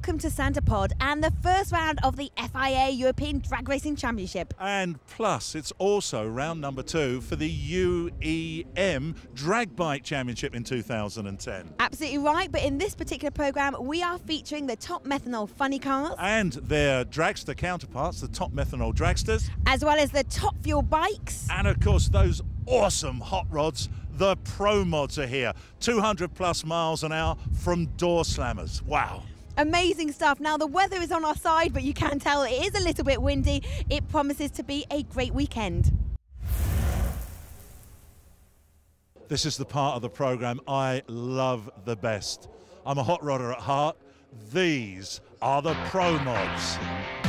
Welcome to Santa Pod and the first round of the FIA European Drag Racing Championship. And plus, it's also round number two for the UEM Drag Bike Championship in 2010. Absolutely right, but in this particular program, we are featuring the top methanol funny cars, And their dragster counterparts, the top methanol dragsters, as well as the top fuel bikes. and of course, those awesome hot rods. The Pro Mods are here, 200 plus miles an hour from door slammers. Wow. Amazing stuff. Now, the weather is on our side, but you can tell it is a little bit windy. It promises to be a great weekend. This is the part of the program I love the best. I'm a hot rodder at heart. These are the Pro Mods.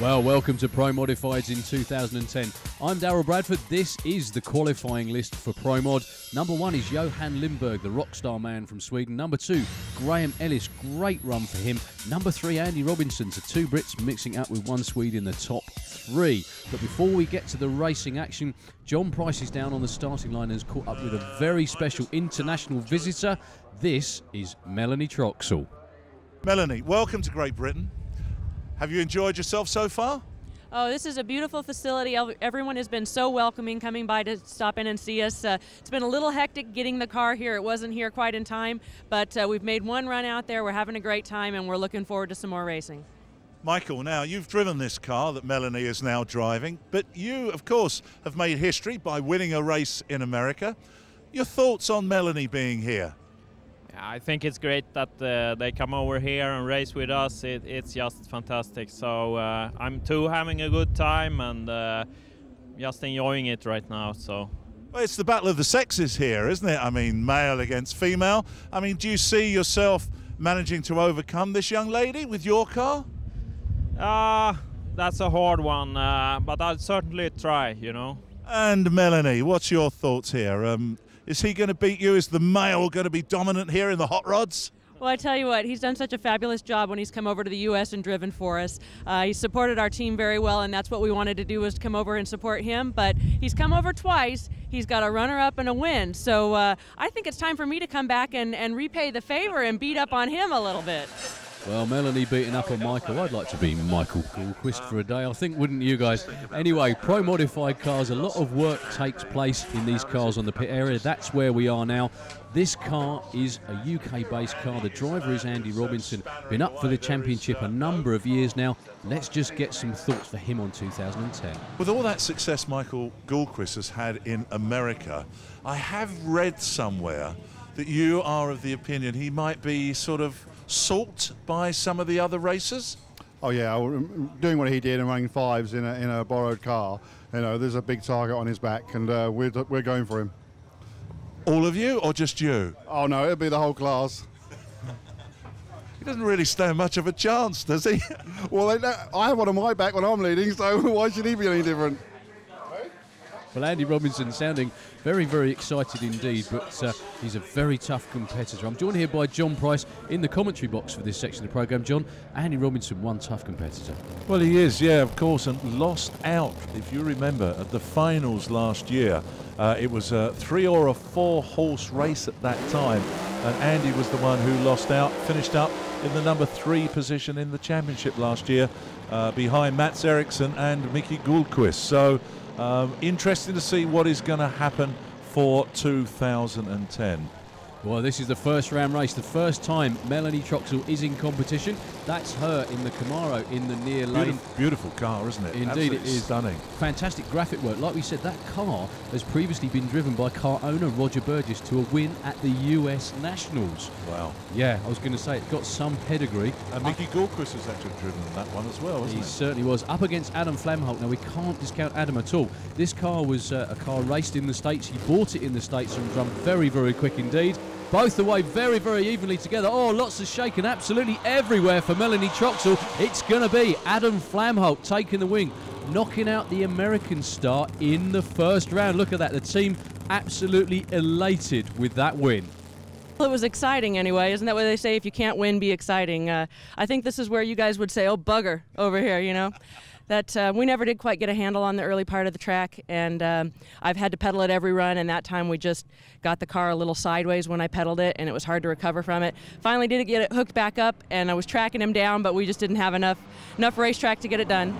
Well, welcome to Pro Modifieds in 2010. I'm Daryl Bradford. This is the qualifying list for Pro Mod. Number one is Johan Lindberg, the rockstar man from Sweden. Number two, Graham Ellis, great run for him. Number three, Andy Robinson, so two Brits mixing up with one Swede in the top three. But before we get to the racing action, John Price is down on the starting line and has caught up with a very special international visitor. This is Melanie Troxel. Melanie, welcome to Great Britain. Have you enjoyed yourself so far? Oh, this is a beautiful facility. Everyone has been so welcoming coming by to stop in and see us. Uh, it's been a little hectic getting the car here. It wasn't here quite in time, but uh, we've made one run out there. We're having a great time, and we're looking forward to some more racing. Michael, now you've driven this car that Melanie is now driving, but you, of course, have made history by winning a race in America. Your thoughts on Melanie being here? I think it's great that uh, they come over here and race with us. It, it's just fantastic. So uh, I'm too having a good time and uh, just enjoying it right now. So Well, it's the battle of the sexes here, isn't it? I mean, male against female. I mean, do you see yourself managing to overcome this young lady with your car? uh, that's a hard one, uh, but I'll certainly try. You know. And Melanie, what's your thoughts here? Um, is he going to beat you? Is the male going to be dominant here in the hot rods? Well, I tell you what, he's done such a fabulous job when he's come over to the U.S. and driven for us. Uh, he supported our team very well, and that's what we wanted to do was to come over and support him. But he's come over twice. He's got a runner-up and a win. So uh, I think it's time for me to come back and, and repay the favor and beat up on him a little bit. Well, Melanie beating up on Michael. I'd like to be Michael Gullqvist for a day, I think, wouldn't you guys? Anyway, pro modified cars, a lot of work takes place in these cars on the pit area. That's where we are now. This car is a UK based car. The driver is Andy Robinson. Been up for the championship a number of years now. Let's just get some thoughts for him on 2010. With all that success Michael Gullqvist has had in America, I have read somewhere that you are of the opinion he might be sort of sought by some of the other racers. Oh yeah, doing what he did and running fives in a, in a borrowed car. You know, there's a big target on his back, and uh, we're we're going for him. All of you, or just you? Oh no, it'll be the whole class. He doesn't really stand much of a chance, does he? Well, I have one on my back when I'm leading, so why should he be any different? Andy Robinson sounding very, very excited indeed, but uh, he's a very tough competitor. I'm joined here by John Price in the commentary box for this section of the programme. John, Andy Robinson, one tough competitor. Well, he is, yeah, of course, and lost out, if you remember, at the finals last year. Uh, it was a three or a four horse race at that time, and Andy was the one who lost out, finished up in the number three position in the championship last year, uh, behind Mats Eriksson and Mickey Gullqvist. So, um, interesting to see what is going to happen for 2010. Well, this is the first round race, the first time Melanie Troxel is in competition. That's her in the Camaro in the near lane. Beautiful, beautiful car, isn't it? Indeed, Absolutely it is. stunning. Fantastic graphic work. Like we said, that car has previously been driven by car owner Roger Burgess to a win at the US Nationals. Wow. Yeah, I was going to say, it's got some pedigree. And Mickey Gullqvist has actually driven that one as well, he? He certainly was up against Adam Flamholc. Now we can't discount Adam at all. This car was uh, a car raced in the states. He bought it in the states and run very, very quick indeed. Both away very, very evenly together. Oh, lots of shaking absolutely everywhere for Melanie Troxel. It's going to be Adam Flamholc taking the wing, knocking out the American star in the first round. Look at that. The team absolutely elated with that win. Well, it was exciting anyway. Isn't that what they say? If you can't win, be exciting. Uh, I think this is where you guys would say, oh, bugger, over here, you know? that uh, we never did quite get a handle on the early part of the track, and um, I've had to pedal it every run. And that time we just got the car a little sideways when I pedaled it, and it was hard to recover from it. Finally, did get it hooked back up, and I was tracking him down, but we just didn't have enough enough racetrack to get it done.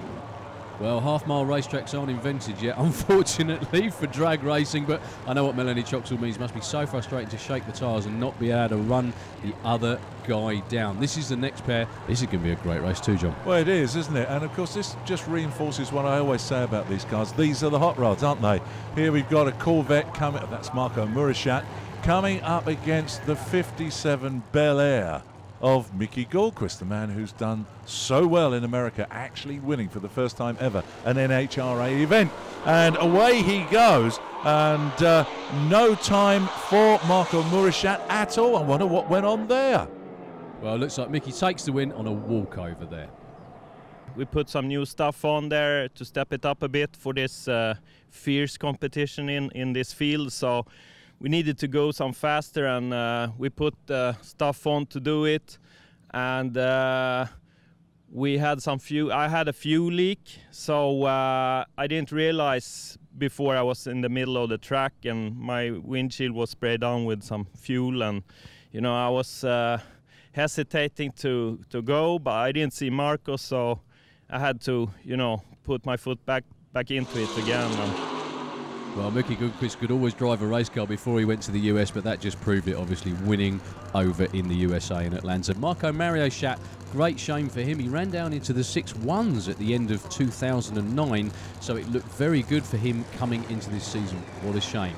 Well, half mile racetracks aren't invented yet, unfortunately, for drag racing. But I know what Melanie Troxel means. Must be so frustrating to shake the tyres and not be able to run the other guy down. This is the next pair. This is going to be a great race, too, John. Well, it is, isn't it? And of course, this just reinforces what I always say about these cars. These are the hot rods, aren't they? Here we've got a Corvette coming. That's Marco Murishat coming up against the 57 Bel Air of Mickey Gullqvist, the man who's done so well in America, actually winning for the first time ever an NHRA event. And away he goes, and uh, no time for Marco Murishat at all. I wonder what went on there. Well, it looks like Mickey takes the win on a walkover there. We put some new stuff on there to step it up a bit for this uh, fierce competition in, in this field. So we needed to go some faster and uh, we put uh, stuff on to do it. And uh, we had some fuel i had a fuel leak so uh, i didn't realize before i was in the middle of the track and my windshield was sprayed down with some fuel and you know i was hesitating to to go but i didn't see marco so i had to you know put my foot back back into it again and, well, Mickey Gullqvist could always drive a race car before he went to the US, but that just proved it, obviously, winning over in the USA in Atlanta. Marco Mariochat, great shame for him. He ran down into the six ones at the end of 2009, so it looked very good for him coming into this season. What a shame.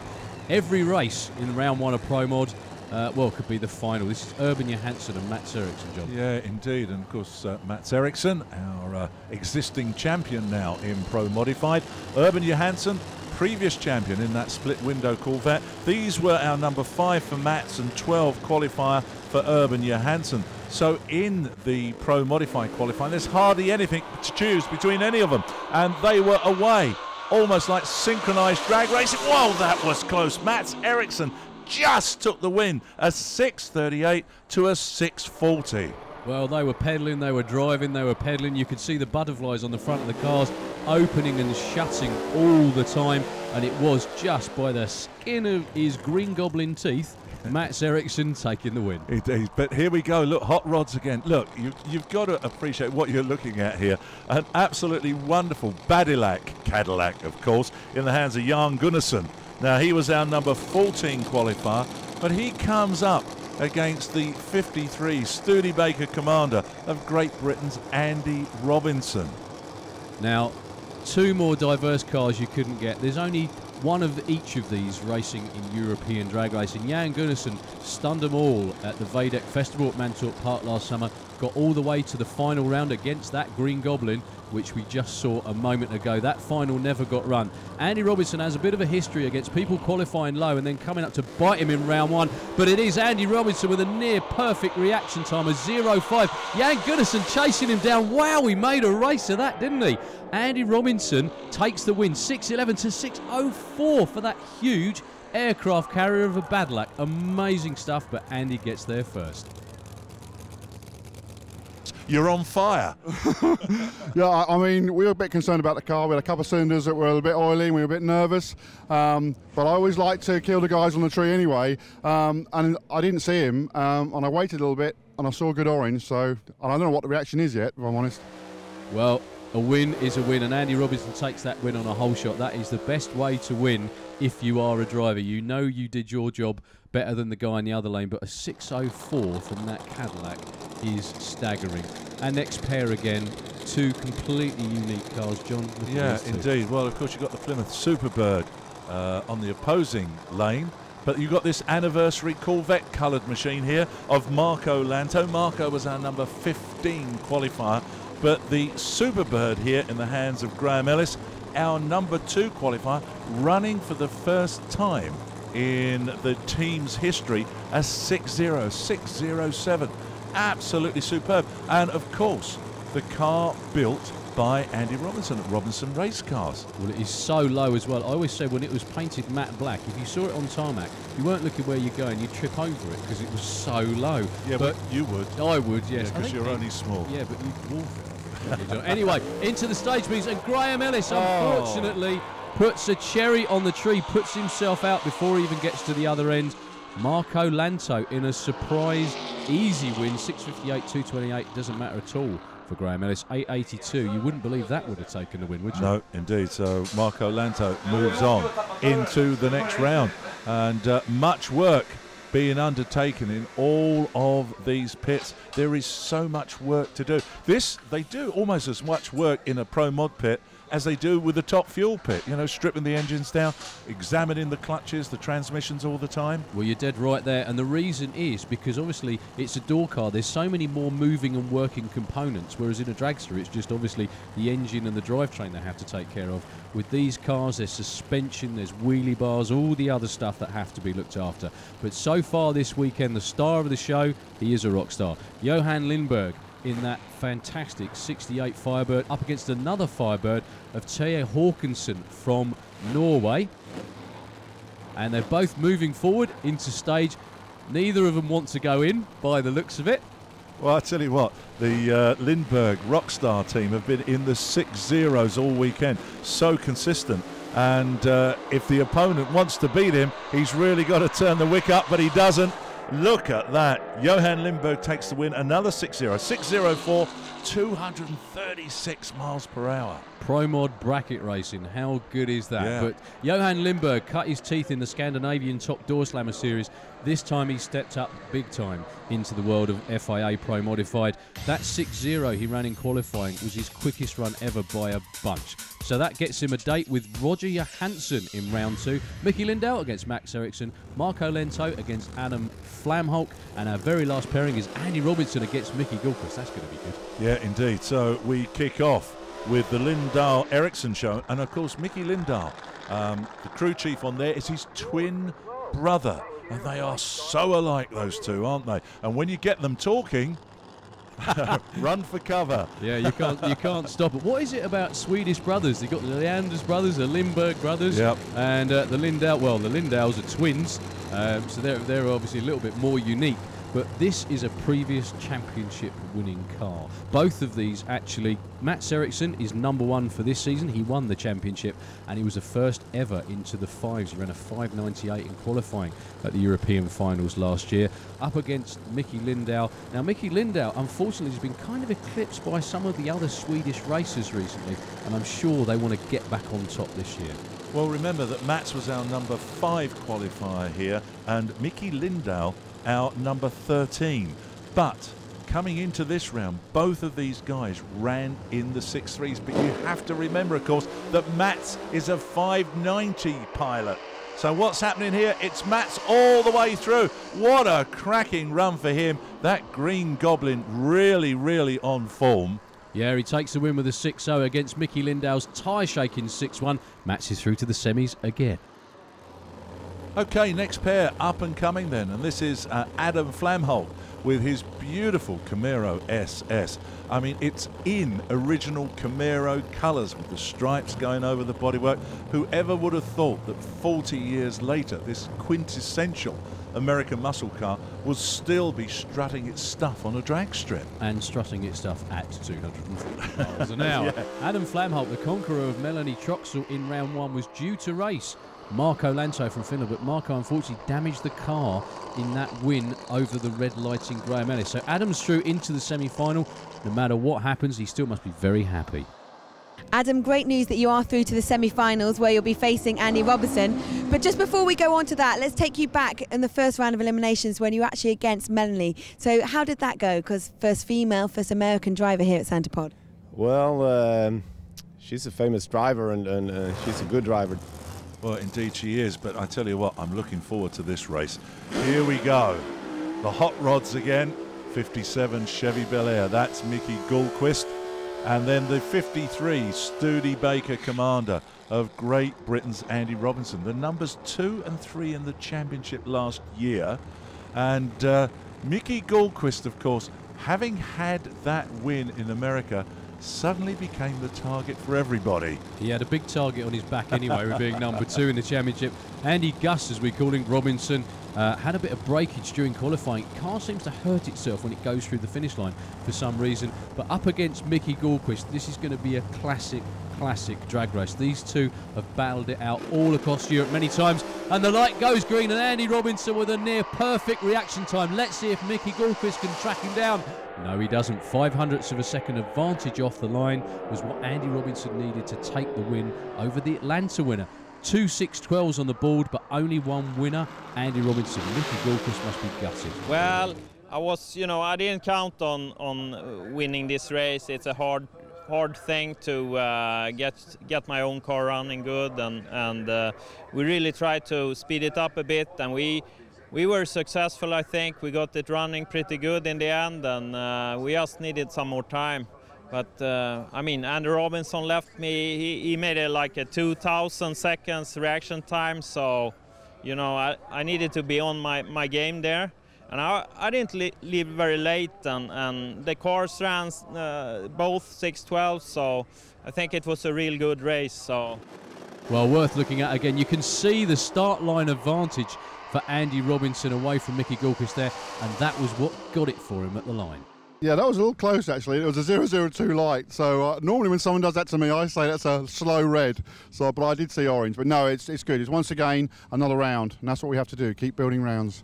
Every race in round one of Pro Mod uh, well, could be the final. This is Urban Johansson and Mats Eriksson, John. Yeah, indeed. And of course, uh, Mats Eriksson, our uh, existing champion now in Pro Modified. Urban Johansson, previous champion in that split window Corvette. These were our number five for Mats and 12 qualifier for Urban Johansson. So in the Pro Modified qualifying, there's hardly anything to choose between any of them. And they were away, almost like synchronized drag racing. Whoa, that was close. Mats Eriksson just took the win, a 638 to a 640. Well, they were pedaling, they were driving, they were pedaling. You could see the butterflies on the front of the cars opening and shutting all the time, and it was just by the skin of his green goblin teeth. Mats Eriksson taking the win. It is, but here we go. Look, hot rods again. Look, you, have got to appreciate what you're looking at here. An absolutely wonderful Badillac, Cadillac, of course, in the hands of Jan Gunnarsson. Now, he was our number 14 qualifier, but he comes up against the 53 Studebaker commander of Great Britain's Andy Robinson. Now, two more diverse cars you couldn't get. There's only one of each of these racing in European drag racing. Jan Gunnarsson stunned them all at the Vadek Festival at Mantorp Park last summer, got all the way to the final round against that Green Goblin, which we just saw a moment ago. That final never got run. Andy Robinson has a bit of a history against people qualifying low and then coming up to bite him in round one. But it is Andy Robinson with a near perfect reaction time of 0.5. Jan Gunnarsson chasing him down. Wow, he made a race of that, didn't he? Andy Robinson takes the win 6.11 to 6.04 for that huge aircraft carrier of a Badillac. Amazing stuff, but Andy gets there first. You're on fire. yeah, I, I, mean, we were a bit concerned about the car. We had a couple of cylinders that were a little bit oily and we were a bit nervous. Um, but I always like to kill the guys on the tree anyway. Um, and I didn't see him, um, and I waited a little bit and I saw good orange. So I don't know what the reaction is yet, if I'm honest. Well, a win is a win, and Andy Robinson takes that win on a hole shot. That is the best way to win if you are a driver. You know you did your job better than the guy in the other lane, but a 604 from that Cadillac is staggering. And next pair again, two completely unique cars, John. Yeah, indeed. Well, of course, you've got the Plymouth Superbird uh, on the opposing lane. But you've got this anniversary Corvette coloured machine here of Marco Lanto. Marco was our number 15 qualifier. But the Superbird here in the hands of Graham Ellis, our number two qualifier, running for the first time in the team's history a 6-0, 607. Absolutely superb. And of course, the car built by Andy Robinson at Robinson Race Cars. Well, it is so low as well. I always say when it was painted matte black, if you saw it on tarmac, you weren't looking where you're going, you'd trip over it because it was so low. Yeah, but, but you would. I would, yes. Because yeah, you're only small. Yeah, but you'd walk it. anyway, into the stage beams and Graham Ellis, Oh. Puts a cherry on the tree, puts himself out before he even gets to the other end. Marco Lanto in a surprise easy win, 658, 228, doesn't matter at all for Graham Ellis. 882, you wouldn't believe that would have taken the win, would you? No, indeed. So Marco Lanto moves on into the next round, and uh, much work being undertaken in all of these pits. There is so much work to do. This they do almost as much work in a pro mod pit as they do with the top fuel pit. You know, stripping the engines down, examining the clutches, the transmissions all the time. Well, you're dead right there, and the reason is because obviously it's a door car. There's so many more moving and working components, whereas in a dragster it's just obviously the engine and the drivetrain they have to take care of. With these cars, there's suspension, there's wheelie bars, all the other stuff that have to be looked after. But so far this weekend, the star of the show, he is a rock star, Johan Lindberg. In that fantastic 68 Firebird up against another Firebird of Thea Hawkinson from Norway and they're both moving forward into stage. Neither of them want to go in by the looks of it. Well, I tell you what, the uh, Lindberg Rockstar team have been in the six zeros all weekend. So consistent. And uh, if the opponent wants to beat him, he's really got to turn the wick up, but he doesn't. Look at that. Johan Lindberg takes the win. Another 6 0. 604, 236 miles per hour. Pro Mod bracket racing, how good is that? Yeah. But Johan Lindberg cut his teeth in the Scandinavian Top Door Slammer Series. This time he stepped up big time into the world of FIA Pro Modified. That 6 0 he ran in qualifying was his quickest run ever by a bunch. So that gets him a date with Roger Johansson in round two, Mickey Lindell against Mats Eriksson, Marco Lento against Adam Flamholc, and our very last pairing is Andy Robinson against Mickey Gullqvist. That's going to be good. Yeah, indeed. So we kick off with the Lindahl Eriksson show, and of course, Mickey Lindahl, um, the crew chief on there, is his twin brother. And they are so alike, those two, aren't they? And when you get them talking, run for cover. Yeah, you can't you can't stop it. What is it about Swedish brothers? They got the Leanders brothers, the Lindberg brothers, Yep. and uh, the Lindell. Well, the Lindells are twins, um, so they're they're obviously a little bit more unique. But this is a previous championship winning car. Both of these actually, Mats Eriksson is number one for this season. He won the championship and he was the first ever into the fives. He ran a 598 in qualifying at the European finals last year, up against Mickey Lindau. Now, Mickey Lindau, unfortunately, has been kind of eclipsed by some of the other Swedish racers recently, and I'm sure they want to get back on top this year. Well, remember that Mats was our number five qualifier here, and Mickey Lindahl our number 13. But coming into this round, both of these guys ran in the 6.3s. But you have to remember, of course, that Mats is a 590 pilot. So what's happening here? It's Mats all the way through. What a cracking run for him. That Green Goblin really, really on form. Yeah, he takes the win with a 6 0 against Mickey Lindau's tie shaking 6 1. Mats is through to the semis again. Okay, next pair up and coming then, and this is uh, Adam Flamholc with his beautiful Camaro SS. I mean, it's in original Camaro colours with the stripes going over the bodywork. Whoever would have thought that 40 years later, this quintessential American muscle car would still be strutting its stuff on a drag strip? And strutting its stuff at 240 miles an hour. Adam Flamholc, the conqueror of Melanie Troxel in round one, was due to race Marco Lanto from Finland, but Marco unfortunately damaged the car in that win over the red lighting Graham Ellis. So Adam's through into the semi final. No matter what happens, he still must be very happy. Adam, great news that you are through to the semi-finals where you'll be facing Andy Robertson. But just before we go on to that, let's take you back in the first round of eliminations when you were actually against Melanie. So how did that go? Because first female, first American driver here at Santa Pod. Well, um, she's a famous driver and, and uh, she's a good driver. Well, indeed she is, but I tell you what, I'm looking forward to this race. Here we go. The hot rods again. 57 Chevy Bel Air. That's Mickey Gullqvist. And then the 53 Studebaker Commander of Great Britain's Andy Robinson. The numbers two and three in the championship last year. And uh, Mickey Gullqvist, of course, having had that win in America, suddenly became the target for everybody. He had a big target on his back anyway, with being number two in the championship. Andy Gus, as we call him, Robinson, Uh, had a bit of breakage during qualifying. Car seems to hurt itself when it goes through the finish line for some reason. But up against Mickey Gullqvist, this is going to be a classic, classic drag race. These two have battled it out all across Europe many times. And the light goes green, and Andy Robinson with a near perfect reaction time. Let's see if Mickey Gullqvist can track him down. No, he doesn't. Five hundredths of a second advantage off the line was what Andy Robinson needed to take the win over the Atlanta winner. Two 612s on the board, but only one winner. Andy Robinson. Mickey Gullqvist must be gutted. Well, I was, you know, I didn't count on on winning this race. It's a hard hard thing to uh, get get my own car running good, and and uh, we really tried to speed it up a bit, and we. We were successful, I think. We got it running pretty good in the end, and uh, we just needed some more time. But uh, I mean, Andy Robinson left me. He, he made it like a 2,000 seconds reaction time. So, you know, I, I needed to be on my, my game there. And I, I didn't li- leave very late, and, and the cars ran uh, both 612. So I think it was a real good race. So. Well, worth looking at again. You can see the start line advantage for Andy Robinson away from Mickey Gullqvist there, and that was what got it for him at the line. Yeah, that was a little close actually. It was a 0-0-2 light. So uh, normally when someone does that to me, I say that's a slow red. So, but I did see orange. But no, it's it's good. It's once again another round, and that's what we have to do. Keep building rounds.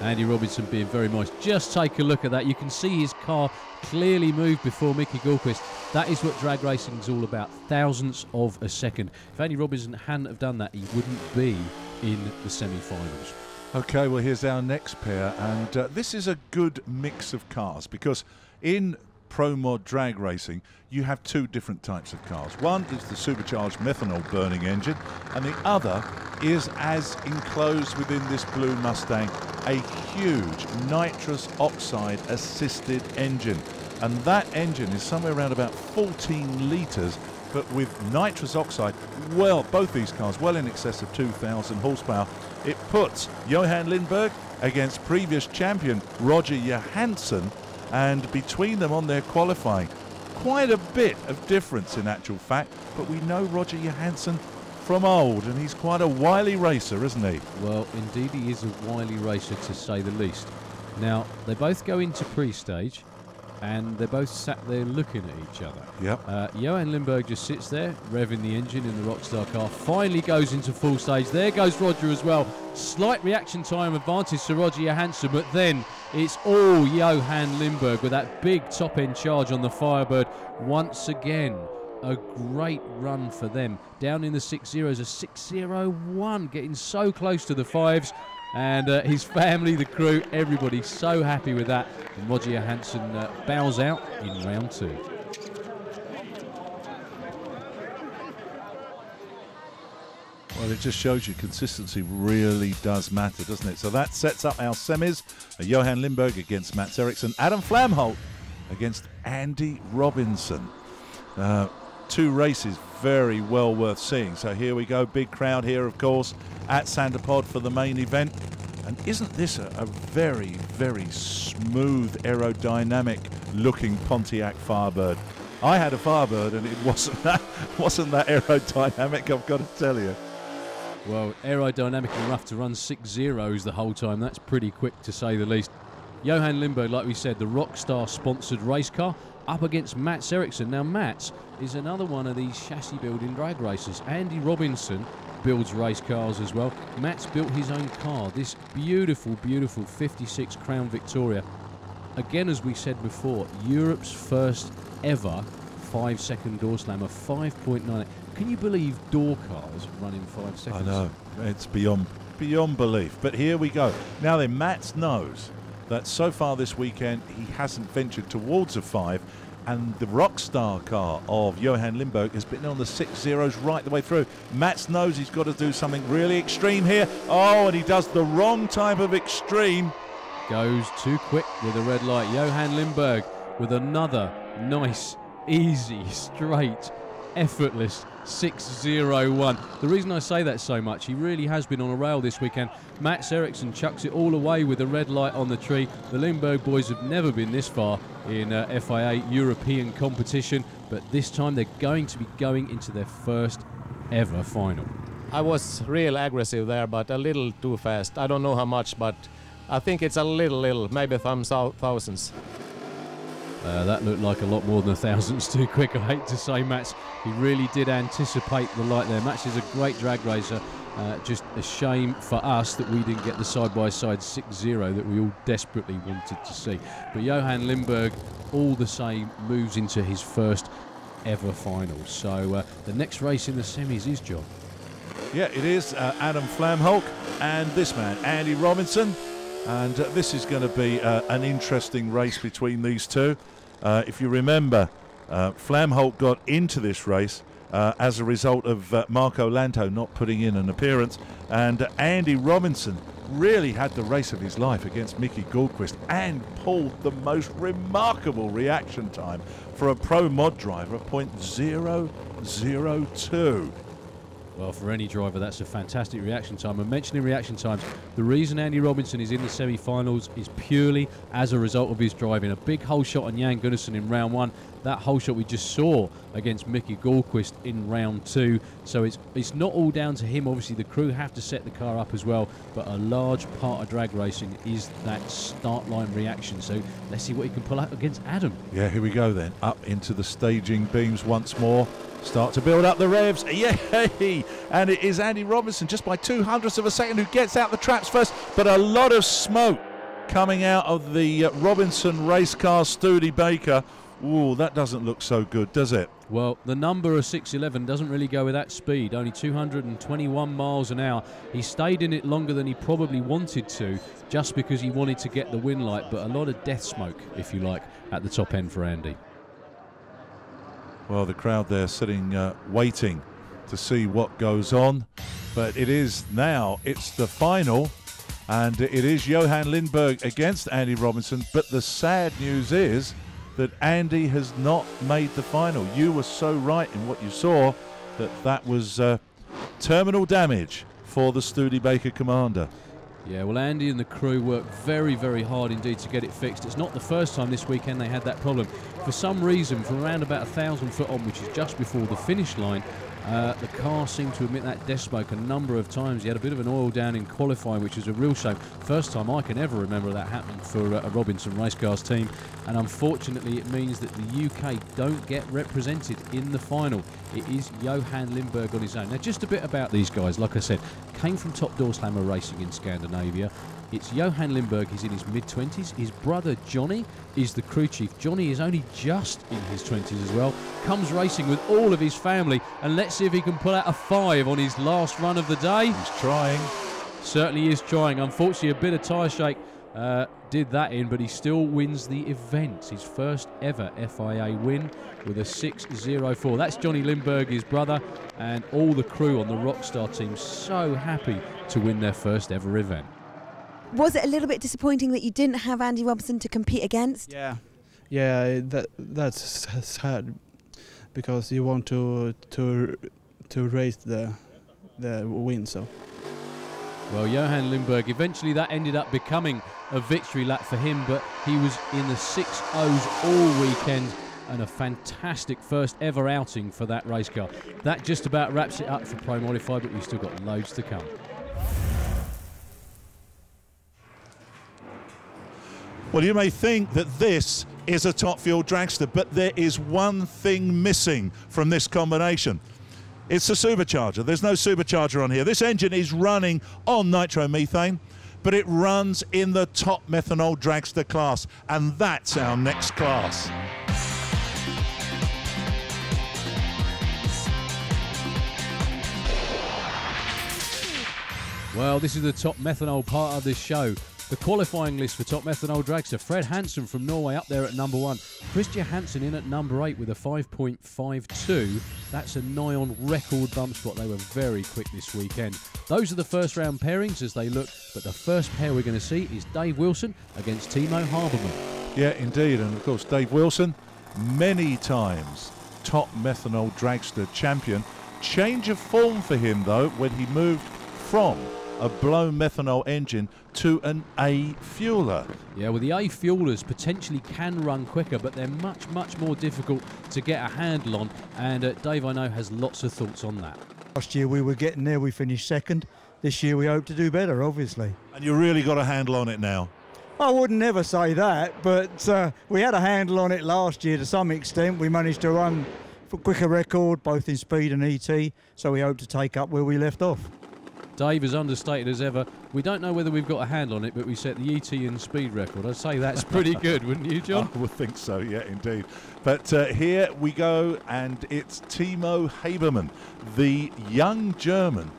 Andy Robinson being very nice. Just take a look at that. You can see his car clearly move before Mickey Gullqvist. That is what drag racing is all about. Thousandths of a second. If Andy Robinson hadn't have done that, he wouldn't be in the semi-finals. Okay, well, here's our next pair, and uh, this is a good mix of cars because in Pro Mod drag racing, you have two different types of cars. One is the supercharged methanol burning engine, and the other is as enclosed within this blue Mustang a huge nitrous oxide assisted engine. And that engine is somewhere around about 14 litres but with nitrous oxide, well, both these cars well in excess of 2,000 horsepower. It puts Johan Lindberg against previous champion Roger Johansson, and between them on their qualifying, quite a bit of difference in actual fact. But we know Roger Johansson from old, and he's quite a wily racer, isn't he? Well, indeed, he is a wily racer to say the least. Now, they both go into pre stage and they're both sat there looking at each other. Yep. Uh, Johan Lindberg just sits there, revving the engine in the Rockstar car. Finally goes into full stage. There goes Roger as well. Slight reaction time advantage to Roger Johansson, but then it's all Johan Lindberg with that big top end charge on the Firebird once again. A great run for them. Down in the six zeros, a 601, getting so close to the fives and uh, his family, the crew, everybody so happy with that. And Roger Johansson uh, bows out in round two. Well, it just shows you consistency really does matter, doesn't it? So that sets up our semis. Uh, Johan Lindberg against Mats Eriksson. Adam Flamholc against Andy Robinson. Uh, two races very well worth seeing. So here we go, big crowd here, of course, at Santa Pod for the main event. And isn't this a, a very, very smooth, aerodynamic looking Pontiac Firebird? I had a Firebird and it wasn't that, wasn't that aerodynamic, I've got to tell you. Well, aerodynamic and rough to run six zeros the whole time. That's pretty quick to say the least. Johan Lindberg, like we said, the Rockstar sponsored race car up against Mats Eriksson. Now, Mats is another one of these chassis building drag racers. Andy Robinson builds race cars as well. Mats built his own car, this beautiful, beautiful 56 Crown Victoria. Again, as we said before, Europe's first ever five second door slammer, 5.9. Can you believe door cars running five seconds? I know, it's beyond beyond belief. But here we go. Now then, Mats knows that so far this weekend he hasn't ventured towards a five, and the Rockstar car of Johan Lindberg has been on the six zeros right the way through. Mats knows he's got to do something really extreme here. Oh, and he does the wrong type of extreme. Goes too quick with a red light. Johan Lindberg with another nice, easy, straight, effortless 601. The reason I say that so much, he really has been on a rail this weekend. Mats Eriksson chucks it all away with a red light on the tree. The Lindberg boys have never been this far in uh, FIA European competition, but this time they're going to be going into their first ever final. I was real aggressive there, but a little too fast. I don't know how much, but I think it's a little, little, maybe some thou- thousands. Uh, that looked like a lot more than a thousandths too quick. I hate to say, Mats. He really did anticipate the light there. Mats is a great drag racer. Uh, just a shame for us that we didn't get the side by side 6 0 that we all desperately wanted to see. But Johan Lindberg, all the same, moves into his first ever final. So uh, the next race in the semis is John. Yeah, it is uh, Adam Flamholc and this man, Andy Robinson. And uh, this is going to be uh, an interesting race between these two. Uh, if you remember, uh, Flamholc got into this race uh, as a result of uh, Marco Lanto not putting in an appearance. And Andy Robinson really had the race of his life against Mickey Gullqvist and pulled the most remarkable reaction time for a pro mod driver at 0.002. Well, for any driver, that's a fantastic reaction time. And mentioning reaction times, the reason Andy Robinson is in the semi finals is purely as a result of his driving. A big hole shot on Jan Gunnarsson in round one. That hole shot we just saw against Mickey Gullqvist in round two. So it's it's not all down to him. Obviously, the crew have to set the car up as well. But a large part of drag racing is that start line reaction. So let's see what he can pull out against Adam. Yeah, here we go then. Up into the staging beams once more. Start to build up the revs. Yay! And it is Andy Robinson just by two hundredths of a second who gets out the traps first. But a lot of smoke coming out of the uh, Robinson race car Studebaker. Ooh, that doesn't look so good, does it? Well, the number of 611 doesn't really go with that speed, only 221 miles an hour. He stayed in it longer than he probably wanted to, just because he wanted to get the win light, but a lot of death smoke, if you like, at the top end for Andy. Well, the crowd there sitting uh, waiting to see what goes on. But it is now, it's the final, and it is Johan Lindberg against Andy Robinson. But the sad news is that Andy has not made the final. You were so right in what you saw that that was uh, terminal damage for the Studebaker Commander. Yeah, well, Andy and the crew worked very, very hard indeed to get it fixed. It's not the first time this weekend they had that problem. For some reason, from around about a thousand foot on, which is just before the finish line, uh, the car seemed to emit that death smoke a number of times. He had a bit of an oil down in qualifying, which is a real shame. First time I can ever remember that happening for uh, a Robinson race cars team. And unfortunately, it means that the UK don't get represented in the final. It is Johan Lindberg on his own. Now, just a bit about these guys. Like I said, came from Top Door Slammer Racing in Scandinavia. It's Johan Lindberg, he's in his mid 20s. His brother Johnny is the crew chief. Johnny is only just in his 20s as well. Comes racing with all of his family, and let's see if he can pull out a five on his last run of the day. He's trying. Certainly is trying. Unfortunately, a bit of tyre shake uh, did that in, but he still wins the event. His first ever FIA win with a 6.04. That's Johnny Lindberg, his brother, and all the crew on the Rockstar team so happy to win their first ever event. Was it a little bit disappointing that you didn't have Andy Robinson to compete against? Yeah, yeah, that that's sad because you want to to to raise the the win. So Well, Johan Lindberg, eventually that ended up becoming a victory lap for him, but he was in the six O's all weekend and a fantastic first ever outing for that race car. That just about wraps it up for Pro Modified, but we've still got loads to come. Well, you may think that this is a top fuel dragster, but there is one thing missing from this combination. It's a supercharger. There's no supercharger on here. This engine is running on nitromethane, but it runs in the top methanol dragster class, and that's our next class. Well, this is the top methanol part of this show. The qualifying list for top methanol dragster. Fred Hansen from Norway up there at number one. Christian Hansen in at number eight with a 5.52. That's a nigh on record bump spot. They were very quick this weekend. Those are the first round pairings as they look, but the first pair we're going to see is Dave Wilson against Timo Habermann. Yeah, indeed. And of course, Dave Wilson, many times top methanol dragster champion. Change of form for him, though, when he moved from a blown methanol engine to an A fueler. Yeah, well, the A fuelers potentially can run quicker, but they're much, much more difficult to get a handle on. And uh, Dave, I know, has lots of thoughts on that. Last year we were getting there, we finished second. This year we hope to do better, obviously. And you really got a handle on it now. I wouldn't never say that, but uh, we had a handle on it last year to some extent. We managed to run for quicker record, both in speed and ET, so we hope to take up where we left off. Dave is understated as ever. We don't know whether we've got a handle on it, but we set the ET and speed record. I'd say that's pretty good, wouldn't you, John? I would think so, yeah, indeed. But uh, here we go, and it's Timo Habermann, the young German,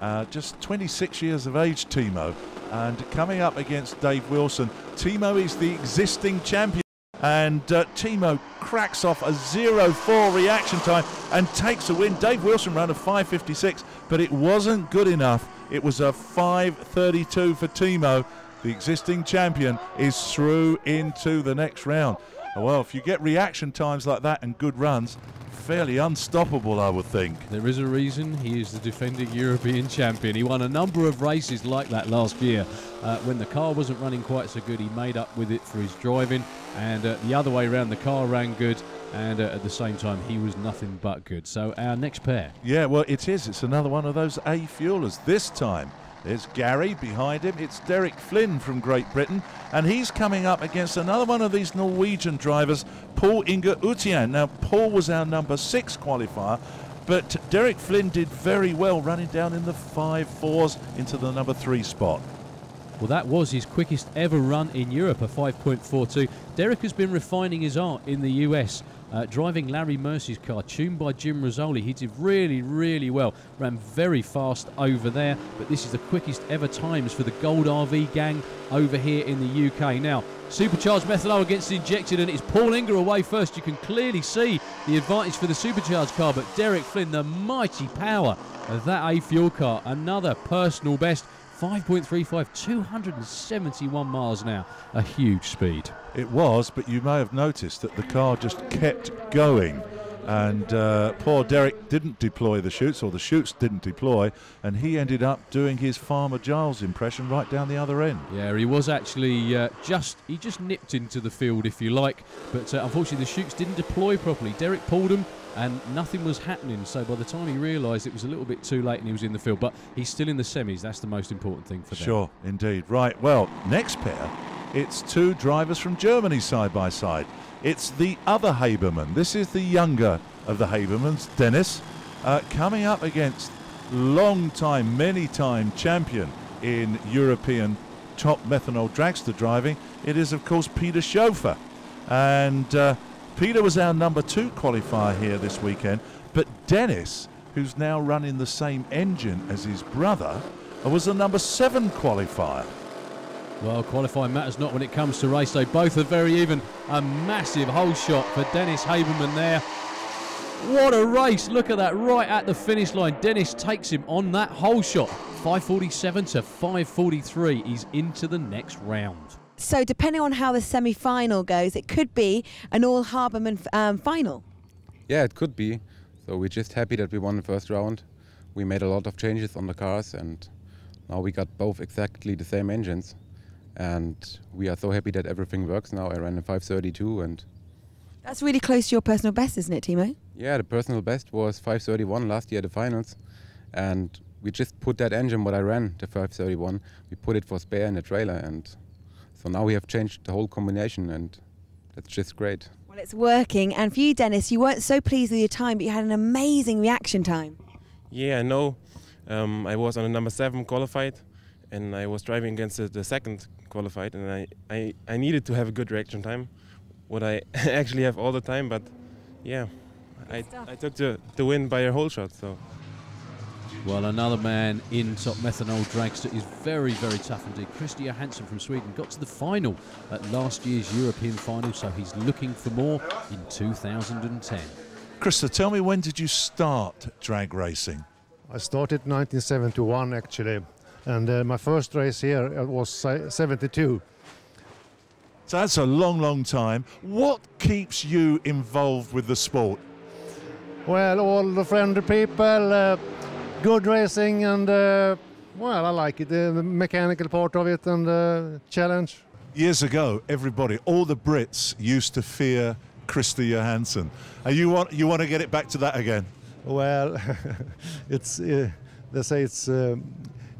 uh, just 26 years of age, Timo, and coming up against Dave Wilson. Timo is the existing champion. And uh, Timo cracks off a 0-4 reaction time and takes a win. Dave Wilson ran a 5.56, but it wasn't good enough. It was a 5.32 for Timo. The existing champion is through into the next round. Well, if you get reaction times like that and good runs, fairly unstoppable, I would think. There is a reason he is the defending European champion. He won a number of races like that last year. Uh, when the car wasn't running quite so good, he made up with it for his driving, and uh, the other way around, the car ran good. And uh, at the same time, he was nothing but good. So, our next pair. Yeah, well, it is. It's another one of those A fuelers. This time, there's Gary behind him. It's Derek Flynn from Great Britain. And he's coming up against another one of these Norwegian drivers, Paul Inge Utian. Now, Paul was our number six qualifier, but Derek Flynn did very well running down in the five fours into the number three spot. Well, that was his quickest ever run in Europe, a 5.42. Derek has been refining his art in the US. Uh, driving Larry Mercy's car, tuned by Jim Rizzoli. He did really, really well. Ran very fast over there, but this is the quickest ever times for the Gold RV gang over here in the UK. Now, supercharged methanol against the injected, and it's Paul Inger away first. You can clearly see the advantage for the supercharged car, but Derek Flynn, the mighty power of that A fuel car, another personal best. 5.35, 271 miles an hour. A huge speed. It was, but you may have noticed that the car just kept going. And uh, poor Derek didn't deploy the chutes, or the chutes didn't deploy, and he ended up doing his Farmer Giles impression right down the other end. Yeah, he was actually uh, just he just nipped into the field, if you like, but uh, unfortunately the chutes didn't deploy properly. Derek pulled them, and nothing was happening. So by the time he realised it was a little bit too late and he was in the field, but he's still in the semis. That's the most important thing for them. Sure, indeed. Right. Well, next pair, it's two drivers from Germany side by side. It's the other Habermann. This is the younger of the Habermans, Dennis, uh, coming up against long time, many time champion in European top methanol dragster driving. It is, of course, Peter Schofer. And uh, Peter was our number two qualifier here this weekend, but Dennis, who's now running the same engine as his brother, was the number seven qualifier. Well, qualifying matters not when it comes to race day. Both are very even. A massive hole shot for Dennis Habermann there. What a race! Look at that right at the finish line. Dennis takes him on that hole shot. 547 to 543. He's into the next round. So, depending on how the semi final goes, it could be an all Habermann um, final. Yeah, it could be. So, we're just happy that we won the first round. We made a lot of changes on the cars, and now we got both exactly the same engines and we are so happy that everything works now. I ran a 532 and that's really close to your personal best, isn't it, Timo? Yeah, the personal best was 531 last year at the finals, and we just put that engine what I ran, the 531, we put it for spare in the trailer, and so now we have changed the whole combination, and that's just great. Well, it's working, and for you, Dennis, you weren't so pleased with your time, but you had an amazing reaction time. Yeah, no, um, I was on a number seven qualified, and I was driving against the, the second qualified, and I, I, I needed to have a good reaction time, what I actually have all the time. But yeah, I, I took the, the win by a hole shot. So. Well, another man in top methanol dragster is very, very tough indeed. Christer Johansson from Sweden got to the final at last year's European final, so he's looking for more in 2010. Christer, tell me when did you start drag racing? I started 1971 actually. And uh, my first race here was 72. So that's a long, long time. What keeps you involved with the sport? Well, all the friendly people, uh, good racing, and uh, well, I like it. the mechanical part of it and the challenge. Years ago, everybody, all the Brits used to fear Christer Johansson. And you want you want to get it back to that again? Well, it's uh, they say it's um,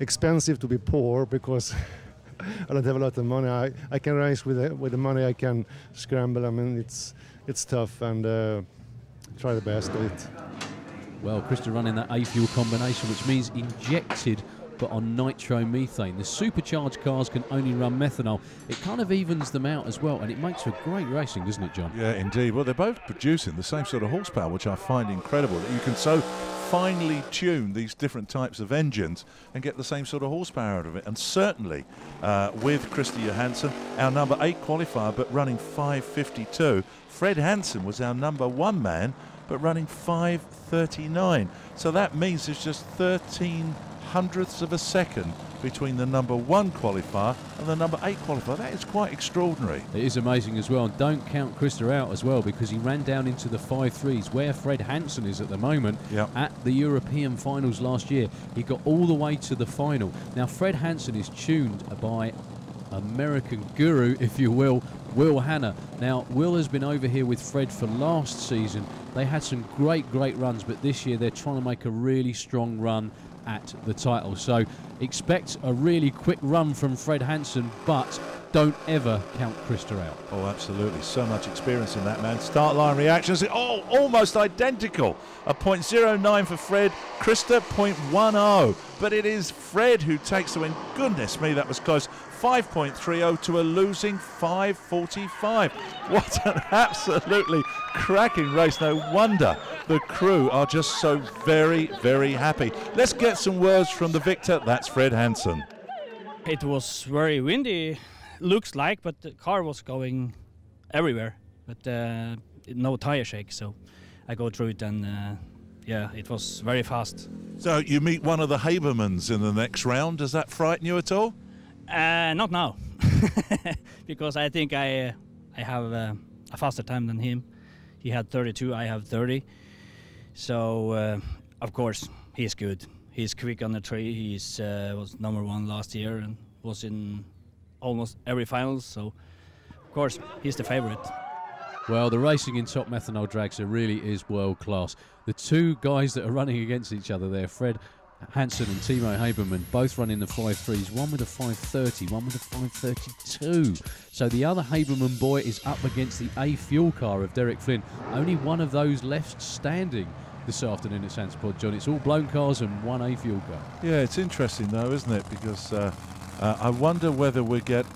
expensive to be poor because I don't have a lot of money. I, I can race with the, with the money I can scramble. I mean, it's it's tough and uh, try the best of it. Well, Christian running that A fuel combination, which means injected but on nitromethane. The supercharged cars can only run methanol. It kind of evens them out as well, and it makes for great racing, doesn't it, John? Yeah, indeed. Well, they're both producing the same sort of horsepower, which I find incredible. That you can so finely tune these different types of engines and get the same sort of horsepower out of it. And certainly uh, with Christy Johansson, our number eight qualifier, but running 552. Fred Hansen was our number one man, but running 539. So that means there's just 13 hundredths of a second between the number one qualifier and the number eight qualifier. That is quite extraordinary. It is amazing as well. And don't count Krista out as well because he ran down into the five threes where Fred Hansen is at the moment Yep. at the European finals last year. He got all the way to the final. Now, Fred Hansen is tuned by American guru, if you will, Will Hanna. Now, Will has been over here with Fred for last season. They had some great, great runs, but this year they're trying to make a really strong run at the title. So expect a really quick run from Fred Hansen, but don't ever count Krista out. Oh, absolutely. So much experience in that man. Start line reactions. Oh, almost identical. A .09 for Fred. Krista .10. But it is Fred who takes the win. Goodness me, that was close. 5.30 to a losing 5.45. What an absolutely cracking race. No wonder the crew are just so very, very happy. Let's get some words from the victor. That's Fred Hansen. It was very windy, looks like, but the car was going everywhere. But uh, no tire shake, so I go through it and uh, yeah, it was very fast. So you meet one of the Habermanns in the next round. Does that frighten you at all? Uh, not now, because I think I I have uh, a faster time than him. He had 32, I have 30. So uh, of course he's good. He's quick on the tree. He's uh, was number one last year and was in almost every final. So of course he's the favorite. Well, the racing in top methanol dragster really is world class. The two guys that are running against each other there, Fred Hansen and Timo Habermann, both running the 5.3s, one with a 5.30, one with a 5.32. So the other Habermann boy is up against the A fuel car of Derek Flynn. Only one of those left standing this afternoon at Santa Pod, John. It's all blown cars and one A fuel car. Yeah, it's interesting though, isn't it? Because uh, uh, I wonder whether we get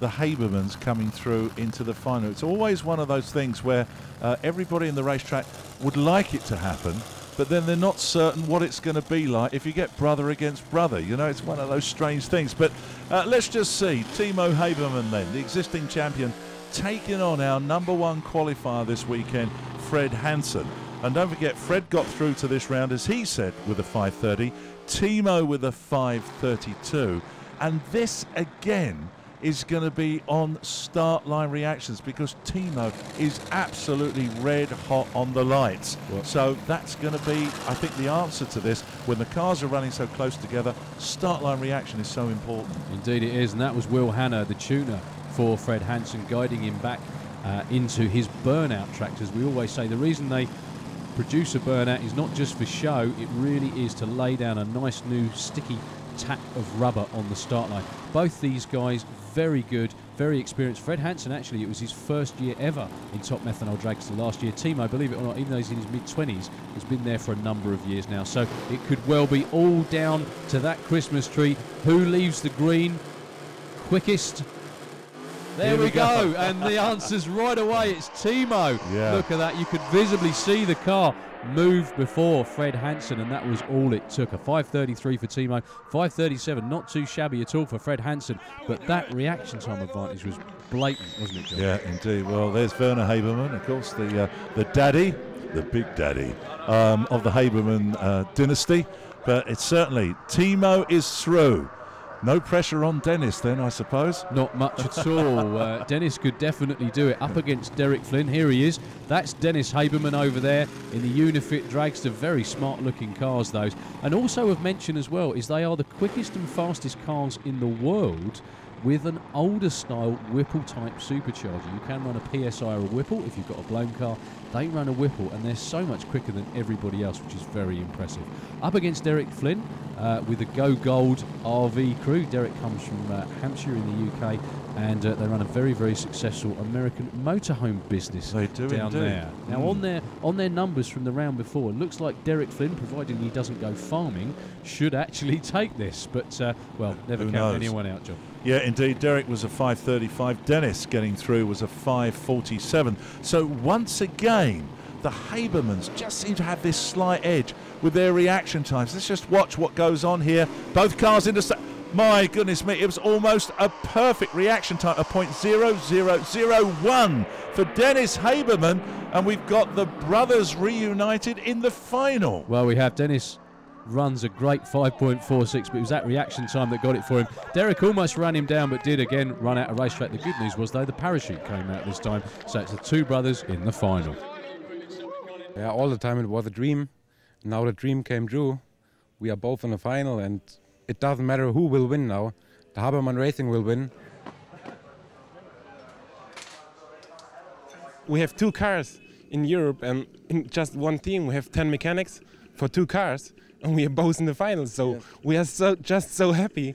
the Habermanns coming through into the final. It's always one of those things where uh, everybody in the racetrack would like it to happen, but then they're not certain what it's going to be like if you get brother against brother. You know, it's one of those strange things. But uh, let's just see Timo Habermann then, the existing champion, taking on our number one qualifier this weekend, Fred Hansen. And don't forget, Fred got through to this round, as he said, with a 530. Timo with a 532. And this again is going to be on start line reactions because Timo is absolutely red hot on the lights. So that's going to be, I think, the answer to this. When the cars are running so close together, start line reaction is so important. Indeed, it is, and that was Will Hanna, the tuner for Fred Hansen, guiding him back uh, into his burnout tract. As we always say, the reason they produce a burnout is not just for show, it really is to lay down a nice new sticky tack of rubber on the start line. Both these guys, very good, very experienced. Fred Hansen, actually, it was his first year ever in top methanol dragster last year. Timo, believe it or not, even though he's in his mid 20s, has been there for a number of years now. So it could well be all down to that Christmas tree. Who leaves the green quickest? There we, we go. go. and the answer's right away. It's Timo. Yeah. Look at that. You could visibly see the car move before Fred Hansen, and that was all it took. A 5.33 for Timo, 5.37, not too shabby at all for Fred Hansen, but that reaction time advantage was blatant, wasn't it, John? Yeah, indeed. Well, there's Werner Habermann, of course, the uh, the daddy, the big daddy um, of the Habermann uh, dynasty. But it's certainly Timo is through. No pressure on Dennis, then I suppose. Not much at all. Uh, Dennis could definitely do it up against Derek Flynn. Here he is. That's Dennis Habermann over there in the Unifit dragster. Very smart looking cars, those. And also of mention as well is they are the quickest and fastest cars in the world with an older style Whipple type supercharger. You can run a PSI or a Whipple if you've got a blown car. They run a Whipple and they're so much quicker than everybody else, which is very impressive. Up against Derek Flynn uh, with the Go Gold RV crew. Derek comes from uh, Hampshire in the UK and uh, they run a very, very successful American motorhome business They do down indeed. there. Now, Mm. on their on their numbers from the round before, it looks like Derek Flynn, providing he doesn't go farming, should actually take this. But uh, well, never Who count knows? anyone out, John. Yeah, indeed. Derek was a 535. Dennis getting through was a 547. So once again, the Habermanns just seem to have this slight edge with their reaction times. Let's just watch what goes on here. Both cars into. My goodness me, it was almost a perfect reaction time, a point zero zero zero one for Dennis Habermann, and we've got the brothers reunited in the final. Well, we have Dennis runs a great 5.46, but it was that reaction time that got it for him. Derek almost ran him down, but did again run out of racetrack. The good news was, though, the parachute came out this time, so it's the two brothers in the final. Yeah, all the time it was a dream. Now the dream came true. We are both in the final, and it doesn't matter who will win now. The Habermann Racing will win. we have two cars in Europe, and in just one team we have 10 mechanics for two cars, and we are both in the finals. So we are so just so happy.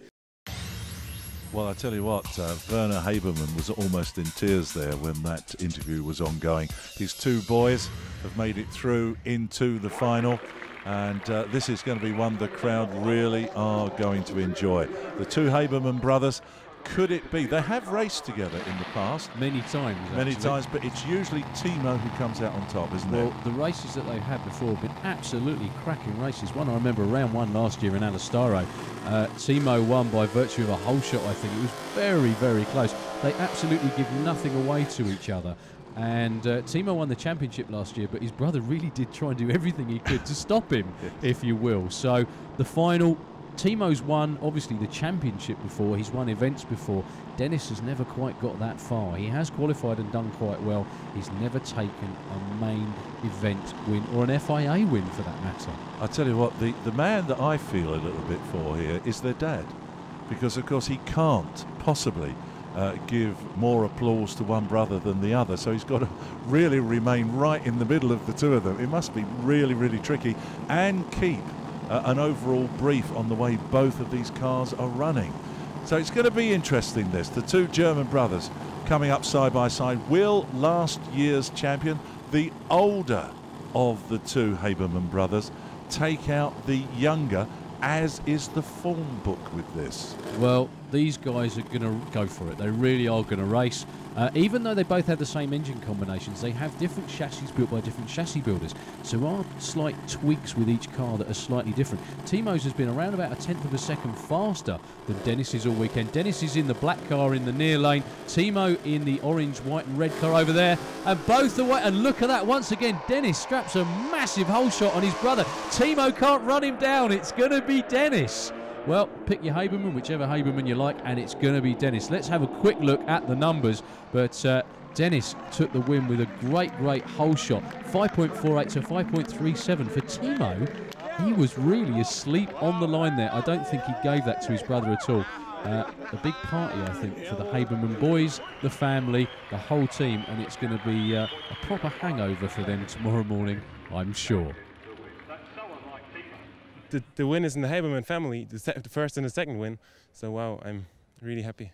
Well, I tell you what, uh, Werner Habermann was almost in tears there when that interview was ongoing. His two boys have made it through into the final, and uh, this is going to be one the crowd really are going to enjoy. The two Habermann brothers. Could it be? They have raced together in the past. Many times. Many actually. times, but it's usually Timo who comes out on top, isn't Well, it? the races that they've had before have been absolutely cracking races. One I remember round one last year in Alastaro. Uh, Timo won by virtue of a whole shot, I think. It was very, very close. They absolutely give nothing away to each other. And uh, Timo won the championship last year, but his brother really did try and do everything he could to stop him, if you will. So the final, Timo's won obviously the championship before. He's won events before. Dennis has never quite got that far. He has qualified and done quite well. He's never taken a main event win or an FIA win for that matter. I tell you what, the, the man that I feel a little bit for here is their dad. Because, of course, he can't possibly uh, give more applause to one brother than the other. So he's got to really remain right in the middle of the two of them. It must be really, really tricky and keep uh, an overall brief on the way both of these cars are running. So it's going to be interesting, this. The two German brothers coming up side by side. Will last year's champion, the older of the two Habermann brothers, take out the younger, as is the form book with this? Well, these guys are going to go for it. They really are going to race. Uh, even though they both have the same engine combinations, they have different chassis built by different chassis builders. So there are slight tweaks with each car that are slightly different. Timo's has been around about a tenth of a second faster than Dennis's all weekend. Dennis is in the black car in the near lane. Timo in the orange, white, and red car over there, and both the way. And look at that once again. Dennis straps a massive hole shot on his brother. Timo can't run him down. It's going to be Dennis. Well, pick your Habermann, whichever Habermann you like, and it's going to be Dennis. Let's have a quick look at the numbers. But uh, Dennis took the win with a great, great hole shot. 5.48 to 5.37 for Timo. He was really asleep on the line there. I don't think he gave that to his brother at all. Uh, a big party, I think, for the Habermann boys, the family, the whole team, and it's going to be uh, a proper hangover for them tomorrow morning, I'm sure. The, the win is in the Habermann family, the, se- the first and the second win. So wow, I'm really happy.